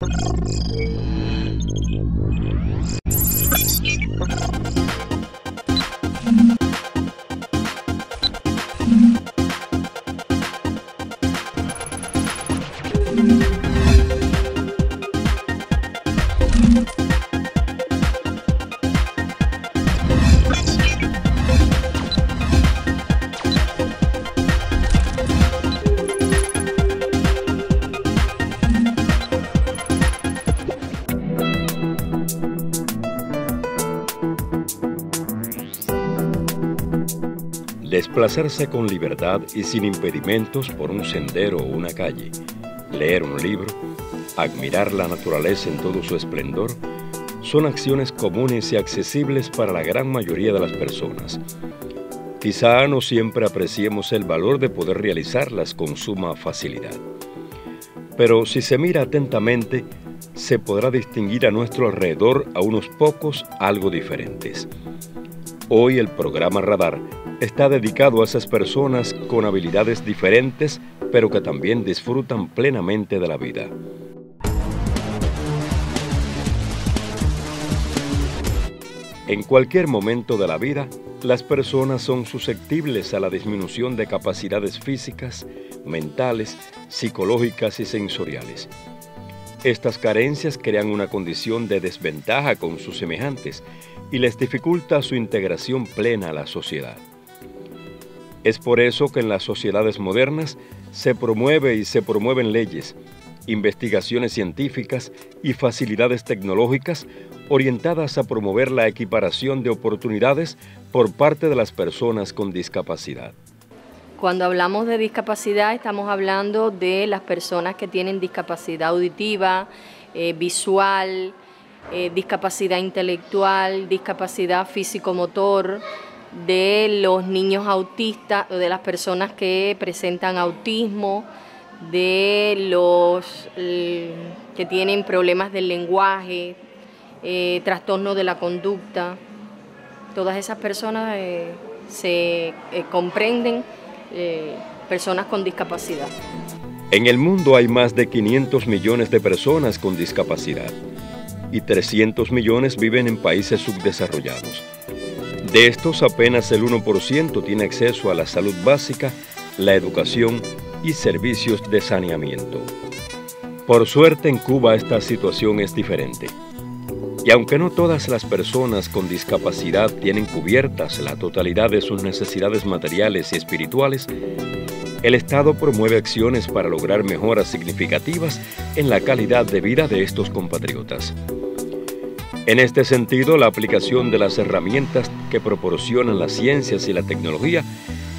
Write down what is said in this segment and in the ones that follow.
Thank you. Desplazarse con libertad y sin impedimentos por un sendero o una calle, leer un libro, admirar la naturaleza en todo su esplendor, son acciones comunes y accesibles para la gran mayoría de las personas. Quizá no siempre apreciemos el valor de poder realizarlas con suma facilidad. Pero si se mira atentamente, se podrá distinguir a nuestro alrededor a unos pocos algo diferentes. Hoy el programa Radar está dedicado a esas personas con habilidades diferentes, pero que también disfrutan plenamente de la vida. En cualquier momento de la vida, las personas son susceptibles a la disminución de capacidades físicas, mentales, psicológicas y sensoriales. Estas carencias crean una condición de desventaja con sus semejantes y les dificulta su integración plena a la sociedad. Es por eso que en las sociedades modernas se promueve y se promueven leyes, investigaciones científicas y facilidades tecnológicas orientadas a promover la equiparación de oportunidades por parte de las personas con discapacidad. Cuando hablamos de discapacidad estamos hablando de las personas que tienen discapacidad auditiva, eh, visual, eh, discapacidad intelectual, discapacidad físico-motor, de los niños autistas, de las personas que presentan autismo, de los que tienen problemas del lenguaje, eh, trastornos de la conducta. Todas esas personas eh, se eh, comprenden personas con discapacidad. En el mundo hay más de 500 millones de personas con discapacidad y 300 millones viven en países subdesarrollados. De estos apenas el 1% tiene acceso a la salud básica, la educación y servicios de saneamiento. Por suerte en Cuba esta situación es diferente. Y aunque no todas las personas con discapacidad tienen cubiertas la totalidad de sus necesidades materiales y espirituales, el Estado promueve acciones para lograr mejoras significativas en la calidad de vida de estos compatriotas. En este sentido, la aplicación de las herramientas que proporcionan las ciencias y la tecnología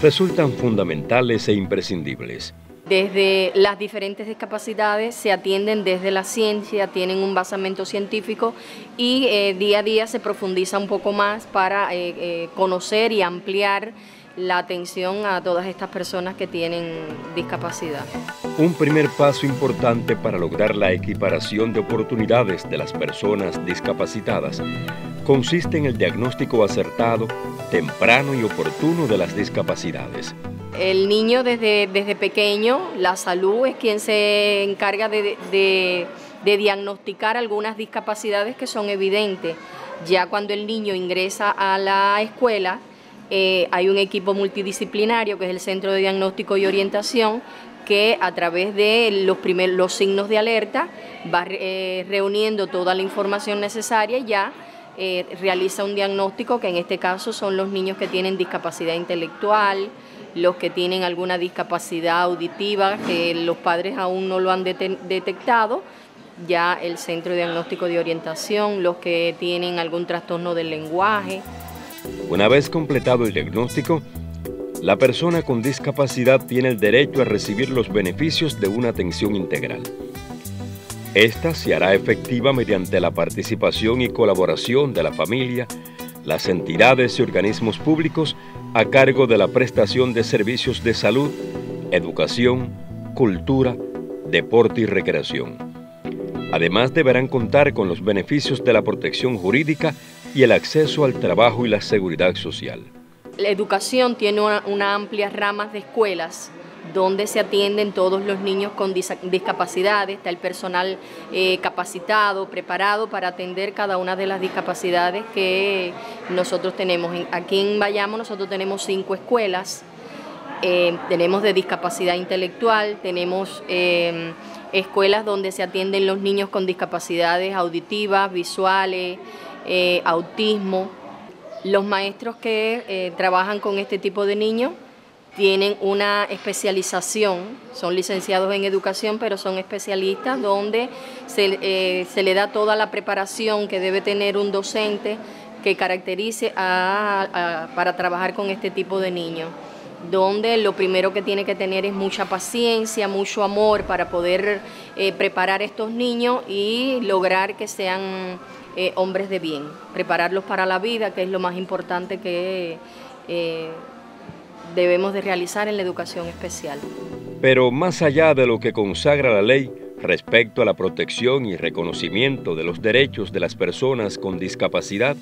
resultan fundamentales e imprescindibles. Desde las diferentes discapacidades se atienden desde la ciencia, tienen un basamento científico y eh, día a día se profundiza un poco más para eh, eh, conocer y ampliar la atención a todas estas personas que tienen discapacidad. Un primer paso importante para lograr la equiparación de oportunidades de las personas discapacitadas consiste en el diagnóstico acertado, temprano y oportuno de las discapacidades. El niño desde, desde pequeño, la salud es quien se encarga de, de diagnosticar algunas discapacidades que son evidentes. Ya cuando el niño ingresa a la escuela, eh, hay un equipo multidisciplinario que es el Centro de Diagnóstico y Orientación que a través de los, los signos de alerta va eh, reuniendo toda la información necesaria y ya eh, realiza un diagnóstico que en este caso son los niños que tienen discapacidad intelectual, los que tienen alguna discapacidad auditiva que los padres aún no lo han detectado, ya el Centro de Diagnóstico de Orientación, los que tienen algún trastorno del lenguaje. Una vez completado el diagnóstico, la persona con discapacidad tiene el derecho a recibir los beneficios de una atención integral. Esta se hará efectiva mediante la participación y colaboración de la familia, las entidades y organismos públicos a cargo de la prestación de servicios de salud, educación, cultura, deporte y recreación. Además deberán contar con los beneficios de la protección jurídica y el acceso al trabajo y la seguridad social. La educación tiene una, amplia rama de escuelas donde se atienden todos los niños con discapacidades, está el personal eh, capacitado, preparado para atender cada una de las discapacidades que nosotros tenemos. Aquí en Bayamo nosotros tenemos cinco escuelas, eh, tenemos de discapacidad intelectual, tenemos eh, escuelas donde se atienden los niños con discapacidades auditivas, visuales, autismo. Los maestros que trabajan con este tipo de niños tienen una especialización, son licenciados en educación, pero son especialistas donde se, eh, le da toda la preparación que debe tener un docente que caracterice para trabajar con este tipo de niños, donde lo primero que tiene que tener es mucha paciencia, mucho amor para poder eh, preparar estos niños y lograr que sean eh, hombres de bien, prepararlos para la vida, que es lo más importante que debemos de realizar en la educación especial. Pero más allá de lo que consagra la ley respecto a la protección y reconocimiento de los derechos de las personas con discapacidad,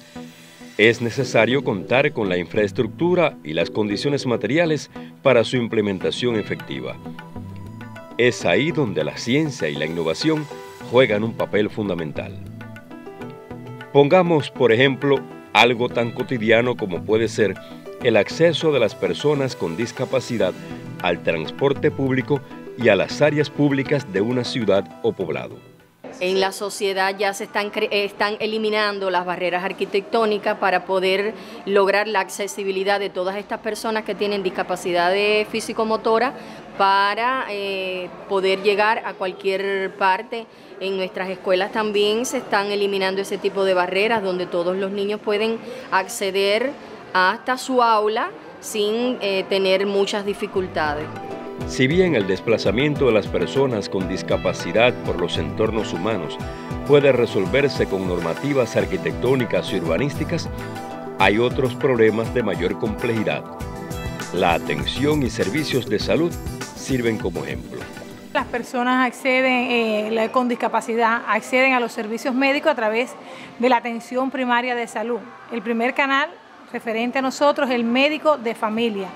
es necesario contar con la infraestructura y las condiciones materiales para su implementación efectiva. Es ahí donde la ciencia y la innovación juegan un papel fundamental. Pongamos, por ejemplo, algo tan cotidiano como puede ser el acceso de las personas con discapacidad al transporte público y a las áreas públicas de una ciudad o poblado. En la sociedad ya se están, están eliminando las barreras arquitectónicas para poder lograr la accesibilidad de todas estas personas que tienen discapacidades físico-motora para eh, poder llegar a cualquier parte. En nuestras escuelas también se están eliminando ese tipo de barreras donde todos los niños pueden acceder hasta su aula sin eh, tener muchas dificultades. Si bien el desplazamiento de las personas con discapacidad por los entornos humanos puede resolverse con normativas arquitectónicas y urbanísticas, hay otros problemas de mayor complejidad. La atención y servicios de salud sirven como ejemplo. Las personas eh, con discapacidad acceden a los servicios médicos a través de la atención primaria de salud. El primer canal referente a nosotros, el médico de familia,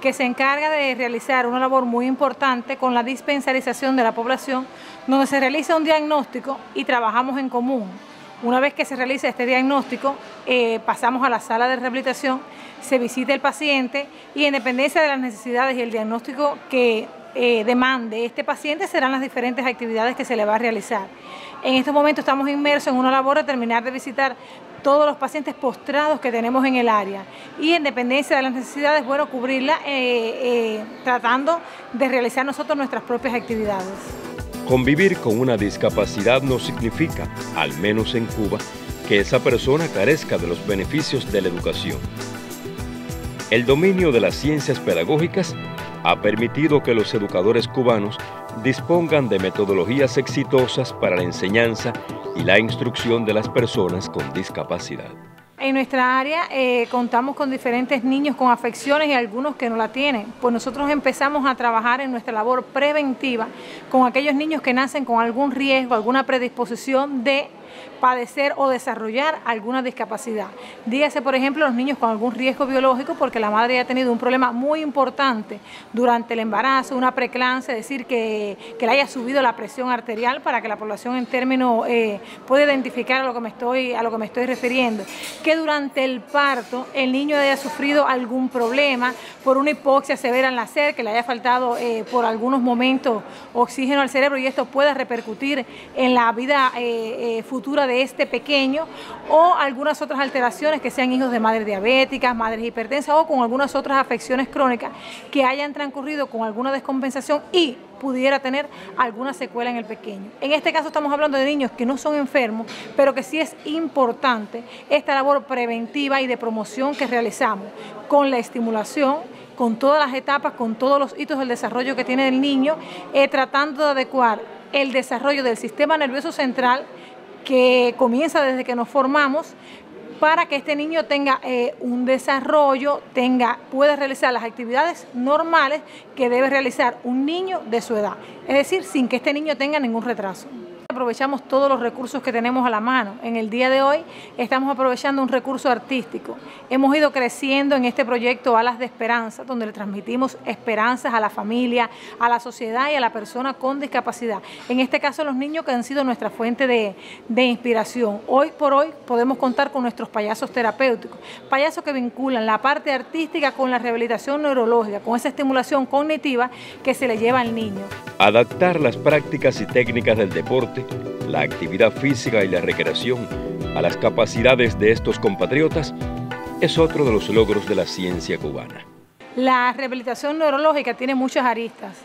que se encarga de realizar una labor muy importante con la dispensarización de la población, donde se realiza un diagnóstico y trabajamos en común. Una vez que se realiza este diagnóstico, eh, pasamos a la sala de rehabilitación, se visita el paciente y en dependencia de las necesidades y el diagnóstico que eh, demande este paciente serán las diferentes actividades que se le va a realizar. En estos momentos estamos inmersos en una labor de terminar de visitar todos los pacientes postrados que tenemos en el área y en dependencia de las necesidades, bueno, cubrirla eh, eh, tratando de realizar nosotros nuestras propias actividades. Convivir con una discapacidad no significa, al menos en Cuba, que esa persona carezca de los beneficios de la educación. El dominio de las ciencias pedagógicas ha permitido que los educadores cubanos dispongan de metodologías exitosas para la enseñanza y la instrucción de las personas con discapacidad. En nuestra área eh, contamos con diferentes niños con afecciones y algunos que no la tienen. Pues nosotros empezamos a trabajar en nuestra labor preventiva con aquellos niños que nacen con algún riesgo, alguna predisposición de padecer o desarrollar alguna discapacidad. Dígase, por ejemplo, los niños con algún riesgo biológico porque la madre ha tenido un problema muy importante durante el embarazo, una preclancia, es decir, que, le haya subido la presión arterial para que la población en términos eh, pueda identificar a lo, que me estoy, a lo que me estoy refiriendo. Que durante el parto el niño haya sufrido algún problema por una hipoxia severa en la nacer, que le haya faltado eh, por algunos momentos oxígeno al cerebro y esto pueda repercutir en la vida eh, futura de este pequeño o algunas otras alteraciones que sean hijos de madres diabéticas, madres hipertensas o con algunas otras afecciones crónicas que hayan transcurrido con alguna descompensación y pudiera tener alguna secuela en el pequeño. En este caso estamos hablando de niños que no son enfermos, pero que sí es importante esta labor preventiva y de promoción que realizamos con la estimulación, con todas las etapas, con todos los hitos del desarrollo que tiene el niño, eh, tratando de adecuar el desarrollo del sistema nervioso central que comienza desde que nos formamos para que este niño tenga eh, un desarrollo, tenga, pueda realizar las actividades normales que debe realizar un niño de su edad, es decir, sin que este niño tenga ningún retraso. Aprovechamos todos los recursos que tenemos a la mano. En el día de hoy estamos aprovechando un recurso artístico. Hemos ido creciendo en este proyecto Alas de Esperanza, donde le transmitimos esperanzas a la familia, a la sociedad y a la persona con discapacidad. En este caso los niños que han sido nuestra fuente de, de inspiración. Hoy por hoy podemos contar con nuestros payasos terapéuticos, payasos que vinculan la parte artística con la rehabilitación neurológica, con esa estimulación cognitiva que se le lleva al niño. Adaptar las prácticas y técnicas del deporte, la actividad física y la recreación a las capacidades de estos compatriotas es otro de los logros de la ciencia cubana. La rehabilitación neurológica tiene muchas aristas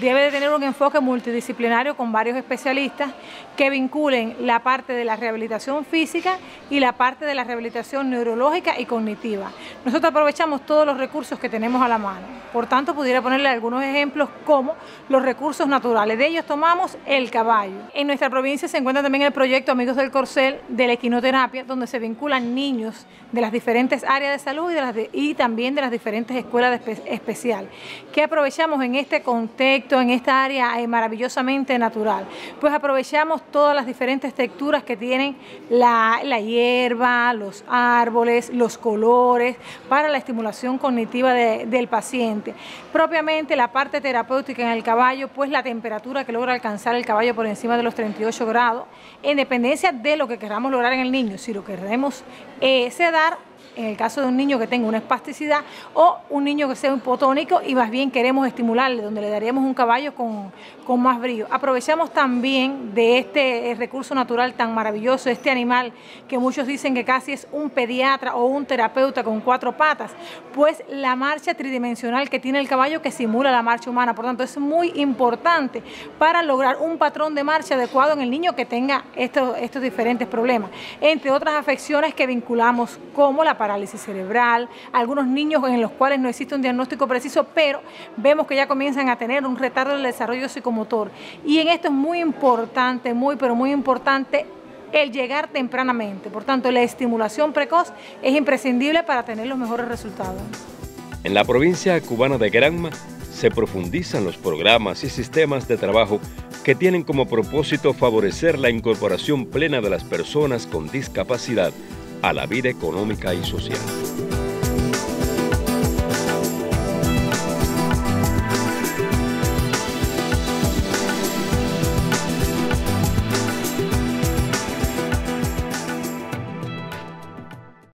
debe de tener un enfoque multidisciplinario con varios especialistas que vinculen la parte de la rehabilitación física y la parte de la rehabilitación neurológica y cognitiva. Nosotros aprovechamos todos los recursos que tenemos a la mano. Por tanto, pudiera ponerle algunos ejemplos como los recursos naturales. De ellos tomamos el caballo. En nuestra provincia se encuentra también el proyecto Amigos del Corcel de la equinoterapia, donde se vinculan niños de las diferentes áreas de salud y, y también de las diferentes escuelas especiales, que aprovechamos en este contexto en esta área es maravillosamente natural. Pues aprovechamos todas las diferentes texturas que tienen la, hierba, los árboles, los colores, para la estimulación cognitiva del paciente. Propiamente la parte terapéutica en el caballo, pues la temperatura que logra alcanzar el caballo por encima de los 38 grados, en dependencia de lo que queramos lograr en el niño. Si lo queremos eh, sedar, en el caso de un niño que tenga una espasticidad o un niño que sea hipotónico y más bien queremos estimularle, donde le daríamos un caballo con, con más brillo. Aprovechamos también de este eh, recurso natural tan maravilloso, este animal que muchos dicen que casi es un pediatra o un terapeuta con cuatro patas, pues la marcha tridimensional que tiene el caballo que simula la marcha humana. Por tanto, es muy importante para lograr un patrón de marcha adecuado en el niño que tenga estos, estos diferentes problemas, entre otras afecciones que vinculamos como la parálisis cerebral, algunos niños en los cuales no existe un diagnóstico preciso, pero vemos que ya comienzan a tener un retardo del desarrollo psicomotor. Y en esto es muy importante, muy, pero muy importante el llegar tempranamente. Por tanto, la estimulación precoz es imprescindible para tener los mejores resultados. En la provincia cubana de Granma se profundizan los programas y sistemas de trabajo que tienen como propósito favorecer la incorporación plena de las personas con discapacidad a la vida económica y social.